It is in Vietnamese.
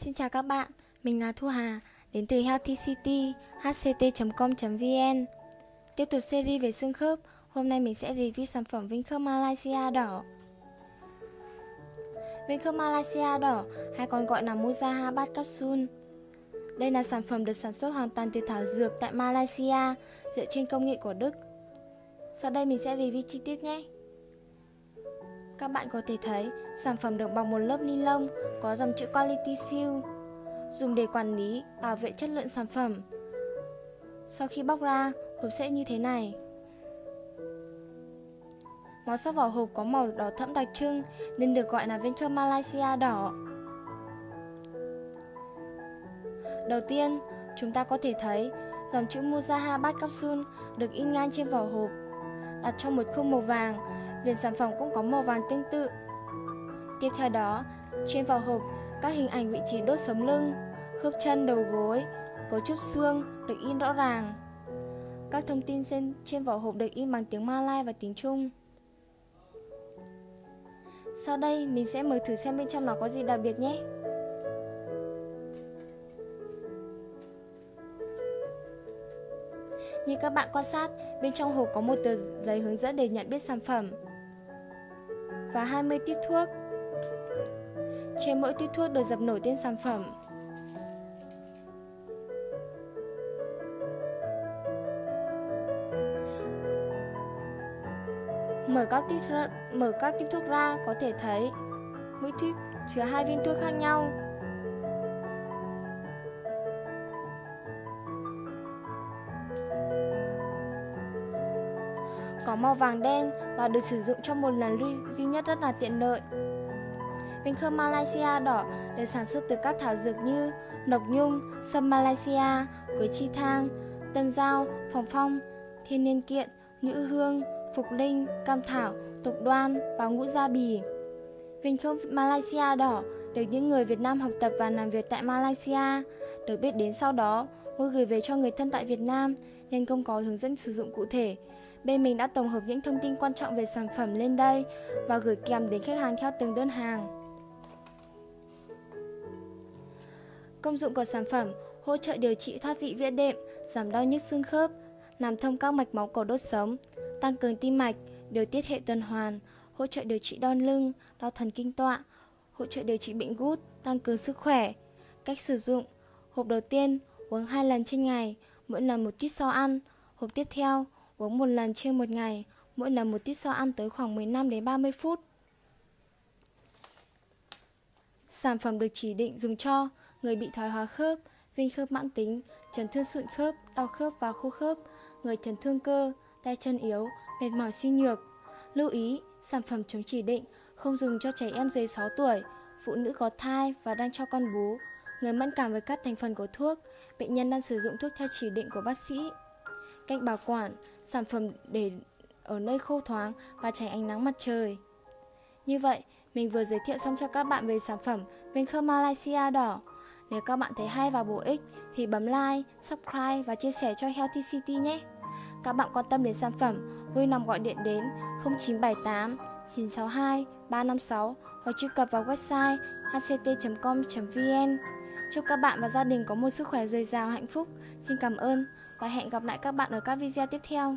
Xin chào các bạn, mình là Thu Hà, đến từ Healthy City, hct.com.vn. Tiếp tục series về xương khớp, hôm nay mình sẽ review sản phẩm Vinh khớp Malaysia đỏ. Vinh khớp Malaysia đỏ hay còn gọi là Moza Habat Capsule. Đây là sản phẩm được sản xuất hoàn toàn từ thảo dược tại Malaysia dựa trên công nghệ của Đức. Sau đây mình sẽ review chi tiết nhé. Các bạn có thể thấy sản phẩm được bọc một lớp ni lông có dòng chữ Quality Seal dùng để quản lý, bảo vệ chất lượng sản phẩm. Sau khi bóc ra, hộp sẽ như thế này. Màu sắc vỏ hộp có màu đỏ thẫm đặc trưng nên được gọi là viên thơm Malaysia đỏ. Đầu tiên, chúng ta có thể thấy dòng chữ Muzaha Bát Capsule được in ngang trên vỏ hộp, đặt trong một khung màu vàng Viền sản phẩm cũng có màu vàng tương tự. Tiếp theo đó, trên vỏ hộp, các hình ảnh vị trí đốt sống lưng, khớp chân đầu gối, cấu trúc xương được in rõ ràng. Các thông tin trên, trên vỏ hộp được in bằng tiếng Malay và tiếng Trung. Sau đây, mình sẽ mở thử xem bên trong nó có gì đặc biệt nhé. Như các bạn quan sát, bên trong hộp có một tờ giấy hướng dẫn để nhận biết sản phẩm và 20 tiếp thuốc. Trên mỗi tiếp thuốc được dập nổi tên sản phẩm. Mở các tiếp ra, mở các tiếp thuốc ra có thể thấy mỗi tiếp chứa hai viên thuốc khác nhau. có màu vàng đen và được sử dụng trong một lần duy nhất rất là tiện lợi. Bình khơ Malaysia đỏ được sản xuất từ các thảo dược như nọc nhung, sâm Malaysia, quế chi thang, tân giao, phòng phong, thiên niên kiện, nữ hương, phục linh, cam thảo, tục đoan và ngũ gia bì. Vinh Khơ Malaysia đỏ được những người Việt Nam học tập và làm việc tại Malaysia, được biết đến sau đó mua gửi về cho người thân tại Việt Nam nên không có hướng dẫn sử dụng cụ thể Bên mình đã tổng hợp những thông tin quan trọng về sản phẩm lên đây và gửi kèm đến khách hàng theo từng đơn hàng. Công dụng của sản phẩm hỗ trợ điều trị thoát vị vía đệm, giảm đau nhức xương khớp, làm thông các mạch máu cổ đốt sống, tăng cường tim mạch, điều tiết hệ tuần hoàn, hỗ trợ điều trị đau lưng, đau thần kinh tọa, hỗ trợ điều trị bệnh gút, tăng cường sức khỏe. Cách sử dụng: hộp đầu tiên uống 2 lần trên ngày, mỗi lần một tít sau ăn. Hộp tiếp theo uống một lần trên một ngày, mỗi lần một tít sau ăn tới khoảng 15 đến 30 phút. Sản phẩm được chỉ định dùng cho người bị thoái hóa khớp, viêm khớp mãn tính, chấn thương sụn khớp, đau khớp và khô khớp, người chấn thương cơ, tay chân yếu, mệt mỏi suy nhược. Lưu ý, sản phẩm chống chỉ định không dùng cho trẻ em dưới 6 tuổi, phụ nữ có thai và đang cho con bú, người mẫn cảm với các thành phần của thuốc, bệnh nhân đang sử dụng thuốc theo chỉ định của bác sĩ. Cách bảo quản, sản phẩm để ở nơi khô thoáng và tránh ánh nắng mặt trời. Như vậy, mình vừa giới thiệu xong cho các bạn về sản phẩm viên Malaysia đỏ. Nếu các bạn thấy hay và bổ ích thì bấm like, subscribe và chia sẻ cho Healthy City nhé. Các bạn quan tâm đến sản phẩm, vui lòng gọi điện đến 0978 962 356 hoặc truy cập vào website hct.com.vn. Chúc các bạn và gia đình có một sức khỏe dồi dào hạnh phúc. Xin cảm ơn và hẹn gặp lại các bạn ở các video tiếp theo.